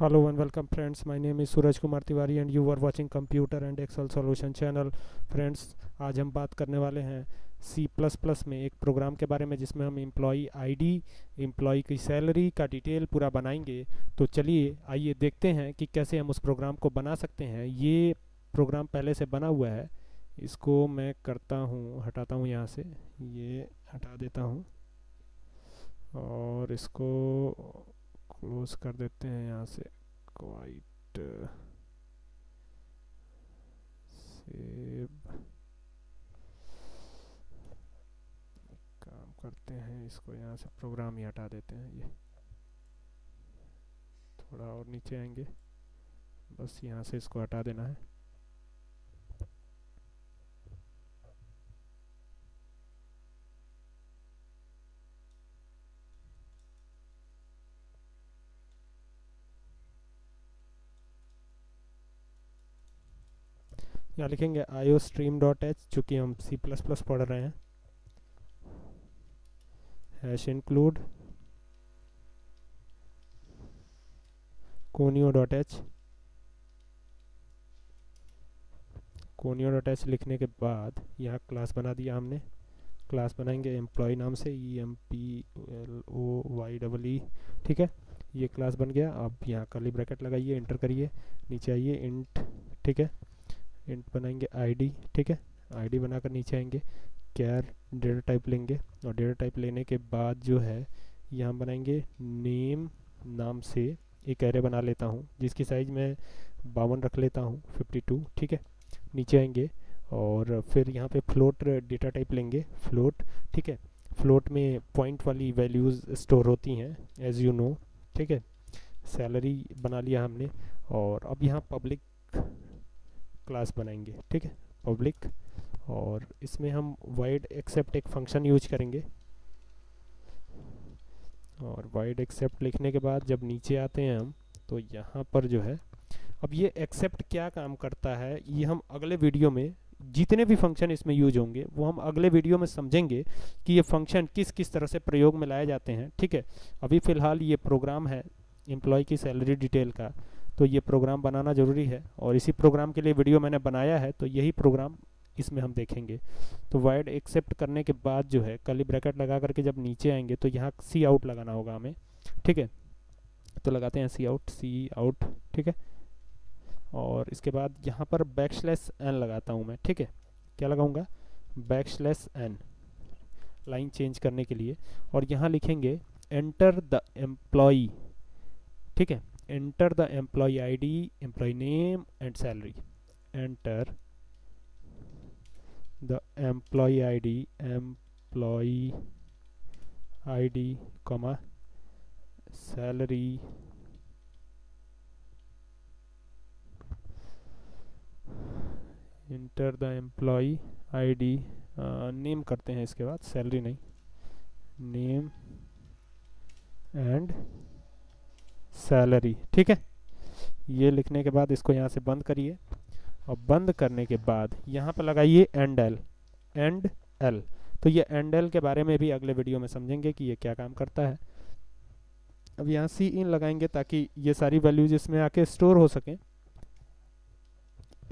Hello and welcome friends. My name is Suraj Kumar Tiwari and you are watching Computer and Excel Solution channel. Friends, आज हम बात करने वाले हैं C++ में एक प्रोग्राम के बारे में जिसमें हम एम्प्लॉई आईडी, एम्प्लॉई की सैलरी का डिटेल पूरा बनाएँगे। तो चलिए आइए देखते हैं कि कैसे हम उस प्रोग्राम को बना सकते हैं। ये प्रोग्राम पहले से बना हुआ है। इसको मैं करता हूँ हटाता हूँ यहाँ से। ये हटा देता हूँ। और इसको क्लोज कर देते हैं यहाँ से। क्वाइट सेव काम करते हैं इसको, यहाँ से प्रोग्राम ही हटा देते हैं ये। थोड़ा और नीचे आएँगे। बस यहाँ से इसको हटा देना है। यहाँ लिखेंगे? आयो स्ट्रीम डॉट एच चूँकि हम सी प्लस प्लस पढ़ रहे हैं। Hash include conio dot H conio dot H लिखने के बाद यहाँ क्लास बना दिया हमने। क्लास बनाएँगे एम्प्लॉय नाम से E M P L O Y double E ठीक है? ये क्लास बन गया। अब यहाँ काली ब्रैकेट लगाइए इंटर करिए, नीचे आइए इंट ठीक है? इंट बनाएँगे आईडी ठीक है? आईडी बनाकर नीचे आएँगे कैर डेटा टाइप लेंगे और डेटा टाइप लेने के बाद जो है, यहाँ बनाएँगे नेम नाम से एक एरे बना लेता हूँ, जिसकी साइज़ मैं बावन रख लेता हूँ 52 ठीक है? नीचे आएँगे और फिर यहाँ पे फ्लोट डेटा टाइप लेंगे फ्लोट ठीक है? फ्लोट में पॉइंट वाली वैल्यूज़ स्टोर होती हैं एज यू नो ठीक है? सैलरी बना लिया हमने और अब यहाँ पब्लिक क्लास बनाएँगे, ठीक है? पब्लिक और इसमें हम वाइड एक्सेप्ट एक फ़ंक्शन यूज़ करेंगे। और वाइड एक्सेप्ट लिखने के बाद जब नीचे आते हैं हम तो यहाँ पर जो है, अब ये एक्सेप्ट क्या काम करता है, ये हम अगले वीडियो में जितने भी फ़ंक्शन इसमें यूज़ होंगे, वो हम अगले वीडियो में समझेंगे कि ये फ़ंक्शन किस किस तरह से प्रयोग में लाए जाते हैं, ठीक है? अभी फ़िलहाल ये प्रोग्राम है एम्प्लॉय की सैलरी डिटेल का। तो ये प्रोग्राम बनाना ज़रूरी है। और इसी प्रोग्राम के लिए वीडियो मैंने बनाया है तो यही प्रोग्राम इसमें हम देखेंगे। तो वाइड एक्सेप्ट करने के बाद जो है कली ब्रैकेट लगा करके जब नीचे आएँगे तो यहाँ सी आउट लगाना होगा हमें। ठीक है? तो लगाते हैं सी आउट सी आउट ठीक है? और इसके बाद यहाँ पर बैक स्लैश एन लगाता हूँ मैं, ठीक है? क्या लगाऊँगा? Backslash N line change करने के लिए। और यहाँ लिखेंगे एंटर द एम्प्लॉई ठीक है? Enter the employee id employee name and salary enter the employee id employee id comma salary enter the employee id uh, करते हैं इसके बाद सैलरी नहीं नेम एंड सैलरी, ठीक है? ये लिखने के बाद इसको यहाँ से बंद करिए और बंद करने के बाद यहाँ पर लगाइए एंड एल एंड एल तो ये एंड एल के बारे में भी अगले वीडियो में समझेंगे कि ये क्या काम करता है। अब यहाँ सी इन लगाएँगे ताकि ये सारी वैल्यूज़ इसमें आके स्टोर हो सकें।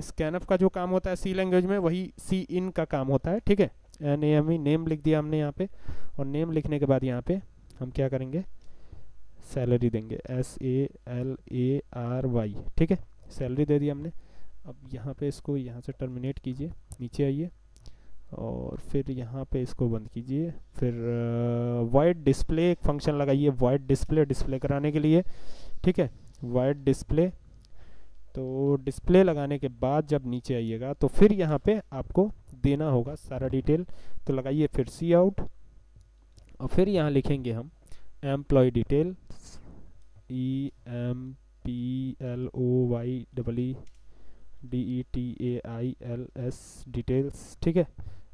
स्कैनअप का जो काम होता है सी लैंग्वेज में, वही सी इन का काम होता है, ठीक है? N A M E name लिख दिया हमने यहाँ पे और नेम लिखने के बाद यहाँ पे हम क्या करेंगे? सैलरी देंगे। S A L A R Y ठीक है? सैलरी दे दी हमने। अब यहाँ पे इसको यहाँ से टर्मिनेट कीजिए, नीचे आइए और फिर यहाँ पे इसको बंद कीजिए। फिर वाइट डिस्प्ले एक फ़ंक्शन लगाइए वाइड डिस्प्ले डिस्प्ले कराने के लिए, ठीक है? वाइट डिस्प्ले तो डिस्प्ले लगाने के बाद जब नीचे आइएगा तो फिर यहाँ पे आपको देना होगा सारा डिटेल तो लगाइए फिर सी आउट और फिर यहाँ लिखेंगे हम employ detail E M P L O Y double E D E T A I L S details ठीक है?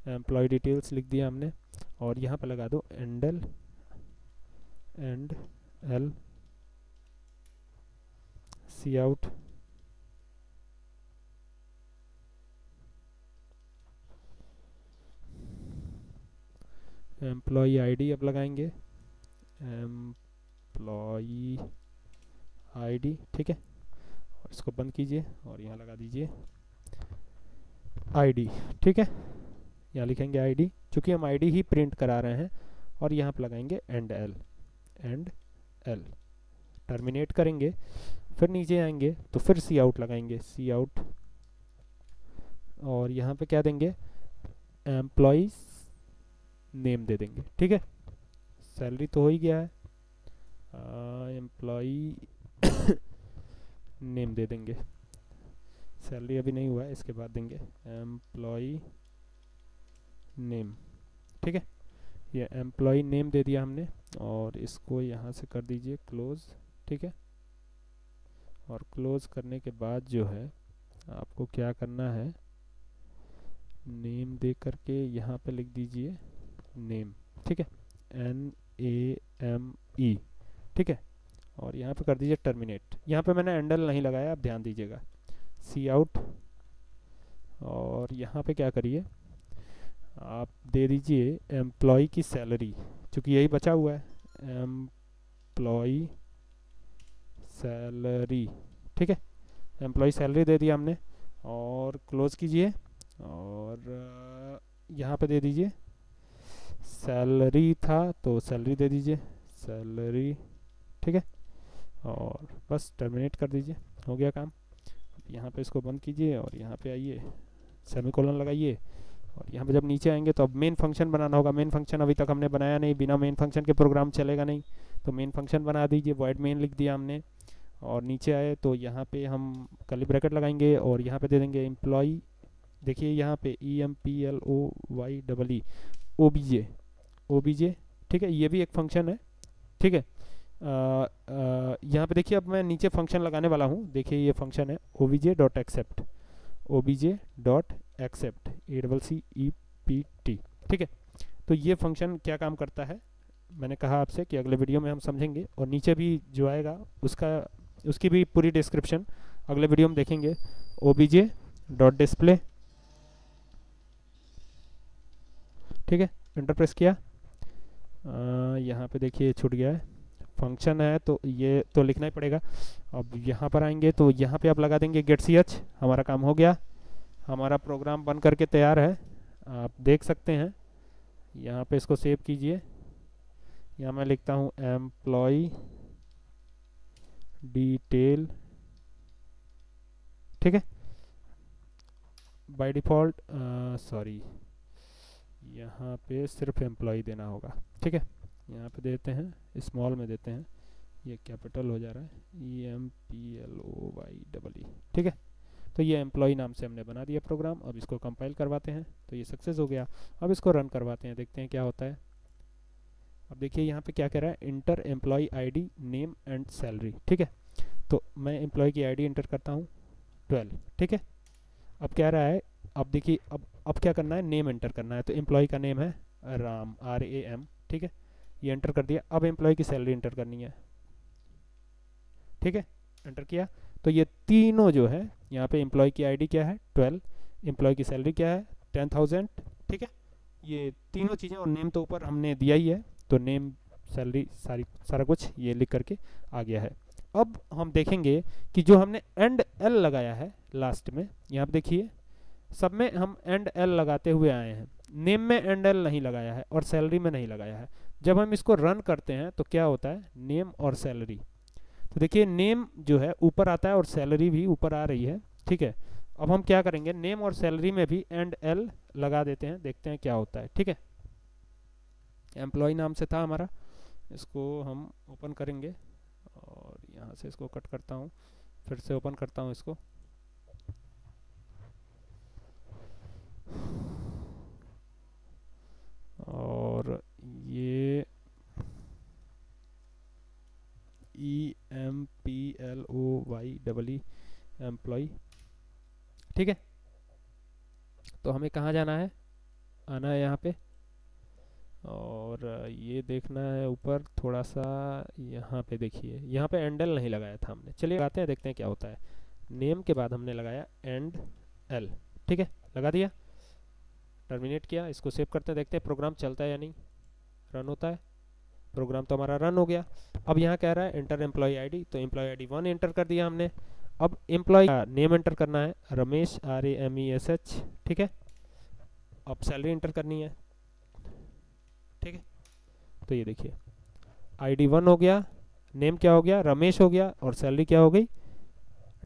एम्प्लॉय डिटेल्स लिख दिया हमने, और यहाँ पर लगा दो endl end L C out employee ID अब लगाएँगे। एम्प्लॉई आईडी ठीक है? और इसको बंद कीजिए और यहाँ लगा दीजिए आईडी ठीक है? यहाँ लिखेंगे आईडी चूँकि हम आईडी ही प्रिंट करा रहे हैं और यहाँ पर लगाएँगे end L end L terminate करेंगे, फिर नीचे आएँगे तो फिर सी आउट लगाएँगे सी आउट और यहाँ पे क्या देंगे? एम्प्लॉज नेम दे देंगे, ठीक है? सैलरी तो हो ही गया है। एम्प्लॉई नेम दे देंगे। सैलरी अभी नहीं हुआ है, इसके बाद देंगे। एम्प्लॉई नेम, ठीक है? ये एम्प्लॉय नेम दे दिया हमने, और इसको यहाँ से कर दीजिए क्लोज, ठीक है? और क्लोज करने के बाद जो है, आपको क्या करना है? नेम दे करके यहाँ पे लिख दीजिए नेम, ठीक है? एन ए एम ई ठीक है? और यहाँ पे कर दीजिए टर्मिनेट यहाँ पे मैंने एंडल नहीं लगाया, आप ध्यान दीजिएगा। सी आउट और यहाँ पे क्या करिए, आप दे दीजिए एम्प्लॉय की सैलरी क्योंकि यही बचा हुआ है। एम्प्लॉय सैलरी ठीक है? एम्प्लॉय सैलरी दे दिया हमने। और क्लोज कीजिए। और यहाँ पे दे दीजिए। सैलरी था तो सैलरी दे दीजिए। सैलरी ठीक है? और बस टर्मिनेट कर दीजिए। हो गया काम। यहाँ पे इसको बंद कीजिए और यहाँ पे आइए। सेमी कॉलन लगाइए और यहाँ पे जब नीचे आएँगे तो अब मेन फ़ंक्शन बनाना होगा। मेन फ़ंक्शन अभी तक हमने बनाया नहीं। बिना मेन फ़ंक्शन के प्रोग्राम चलेगा नहीं। तो मेन फ़ंक्शन बना दीजिए। वाइड मेन लिख दिया हमने। और नीचे आए तो यहाँ पे हम कली ब्रैकेट लगाएँगे और यहाँ पे दे देंगे एम्प्लॉई देखिए यहाँ पे E M P L O Y double E O B J O B J ठीक है? ये भी एक फ़ंक्शन है, ठीक है? यहाँ पे देखिए, अब मैं नीचे फ़ंक्शन लगाने वाला हूँ। देखिए, ये फ़ंक्शन है O B J dot accept O B J dot accept A double C E P T ठीक है? तो ये फ़ंक्शन क्या काम करता है? मैंने कहा आपसे कि अगले वीडियो में हम समझेंगे और नीचे भी जो आएगा, उसका, उसकी भी पूरी डिस्क्रिप्शन अगले वीडियो में देखेंगे। O B J dot display ठीक है? इंटरप्रेस किया? यहाँ पे देखिए, छूट गया है। फ़ंक्शन है तो ये तो लिखना ही पड़ेगा। अब यहाँ पर आएँगे तो यहाँ पे आप लगा देंगे गेट सी एच हमारा काम हो गया। हमारा प्रोग्राम बन करके तैयार है। आप देख सकते हैं। यहाँ पे इसको सेव कीजिए। यहाँ मैं लिखता हूँ एम्प्लॉय डिटेल ठीक है? बाय डिफ़ॉल्ट सॉरी यहाँ पे सिर्फ़ एम्प्लॉय देना होगा। ठीक है? यहाँ पे देते हैं स्मॉल में देते हैं। ये कैपिटल हो जा रहा है। E M P L O Y double E ठीक है? तो ये एम्प्लॉय नाम से हमने बना दिया प्रोग्राम अब इसको कंपाइल करवाते हैं। तो ये सक्सेस हो गया। अब इसको रन करवाते हैं। देखते हैं क्या होता है। अब देखिए यहाँ पे क्या कह रहा है। Enter employ ID name and salary ठीक है? तो मैं एम्प्लॉय की आईडी इंटर करता हूँ। ट्वेल्व ठीक है? अब क्या रहा है? अब देखिए, अब अब क्या करना है? नेम एंटर करना है। तो एम्प्लॉय का नेम है राम आर ए एम ठीक है? ये एंटर कर दिया। अब एम्प्लॉय की सैलरी एंटर करनी है। ठीक है? एंटर किया। तो ये तीनों जो है, यहाँ पे एम्प्लॉय की आईडी क्या है? ट्वेल्व एम्प्लॉय की सैलरी क्या है? टेन थाउज़ेंड ठीक है? ये तीनों चीज़ें और नेम तो ऊपर हमने दिया ही है। तो नेम सैलरी सारी, सारा कुछ ये लिख करके आ गया है। अब हम देखेंगे कि जो हमने एंड एल लगाया है लास्ट में, यहाँ पे देखिए, सब में हम एंड एल लगाते हुए आए हैं। नेम में एंड एल नहीं लगाया है और सैलरी में नहीं लगाया है। जब हम इसको रन करते हैं तो क्या होता है? नेम और सैलरी तो देखिए नेम जो है, ऊपर आता है और सैलरी भी ऊपर आ रही है, ठीक है? अब हम क्या करेंगे? नेम और सैलरी में भी एंड एल लगा देते हैं, देखते हैं क्या होता है, ठीक है? एम्प्लॉय नाम से था हमारा। इसको हम ओपन करेंगे और यहाँ से इसको कट करता हूँ, फिर से ओपन करता हूँ इसको और ये E M P L O Y double E employ ठीक है? तो हमें कहाँ जाना है? आना है यहाँ पे। और ये देखना है ऊपर थोड़ा सा यहाँ पे देखिए। यहाँ पे एंडल नहीं लगाया था हमने। चलिए लगाते हैं, देखते हैं क्या होता है। नेम के बाद हमने लगाया एंड एल। ठीक है? लगा दिया। टर्मिनेट किया। इसको सेव करते हैं, देखते हैं प्रोग्राम चलता है या नहीं। रन होता है। प्रोग्राम तो हमारा रन हो गया। अब यहाँ कह रहा है एंटर एम्प्लॉय आईडी तो एम्प्लॉय आईडी वन एंटर कर दिया हमने। अब एम्प्लॉय नेम एंटर करना है, Ramesh R A M E S H ठीक है? अब सैलरी एंटर करनी है, ठीक है? तो ये देखिए आईडी वन हो गया नेम क्या हो गया? रमेश हो गया, और सैलरी क्या हो गई?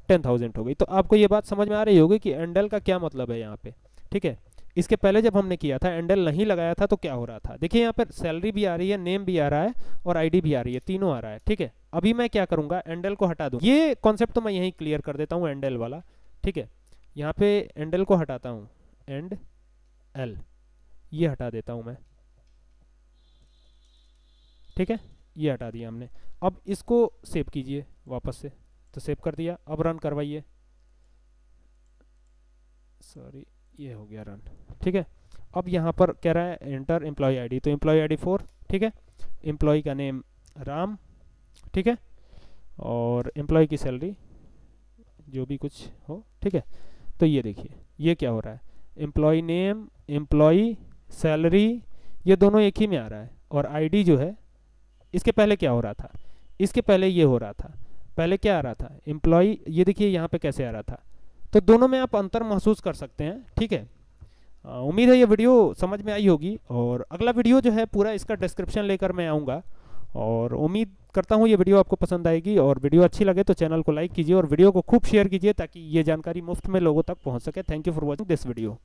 टेन थाउज़ेंड हो गई। तो आपको ये बात समझ में आ रही होगी कि एंडल का क्या मतलब है यहाँ पे, ठीक है? इसके पहले जब हमने किया था एंडल नहीं लगाया था तो क्या हो रहा था? देखिए, यहाँ पर सैलरी भी आ रही है नेम भी आ रहा है और आईडी भी आ रही है, तीनों आ रहा है, ठीक है? अभी मैं क्या करूँगा एंडल को हटा दूँ। ये कॉन्सेप्ट तो मैं यहीं क्लियर कर देता हूँ एंडल वाला, ठीक है? यहाँ पे एंडल को हटाता हूँ एंड एल ये हटा देता हूँ मैं, ठीक है? ये हटा दिया हमने। अब इसको सेव कीजिए वापस से तो सेव कर दिया, अब रन करवाइए। सॉरी ये हो गया रन ठीक है? अब यहाँ पर कह रहा है एंटर एम्प्लॉय आईडी तो एम्प्लॉय आईडी फोर ठीक है? एम्प्लॉय का नेम राम, ठीक है? और एम्प्लॉय की सैलरी जो भी कुछ हो, ठीक है? तो ये देखिए, ये क्या हो रहा है? एम्प्लॉय नेम एम्प्लॉय सैलरी ये दोनों एक ही में आ रहा है। और आईडी जो है, इसके पहले क्या हो रहा था? इसके पहले ये हो रहा था। पहले क्या आ रहा था? एम्प्लॉय ये देखिए यहाँ पे कैसे आ रहा था। तो दोनों में आप अंतर महसूस कर सकते हैं, ठीक है? उम्मीद है ये वीडियो समझ में आई होगी और अगला वीडियो जो है पूरा इसका डिस्क्रिप्शन लेकर मैं आऊँगा और उम्मीद करता हूँ ये वीडियो आपको पसंद आएगी और वीडियो अच्छी लगे तो चैनल को लाइक कीजिए और वीडियो को खूब शेयर कीजिए ताकि ये जानकारी मुफ़्त में लोगों तक पहुँच सके। Thank you for watching this video